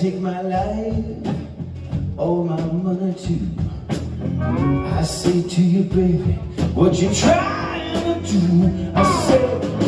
take my life, all my money too. I say to you, baby, what you trying to do? I say.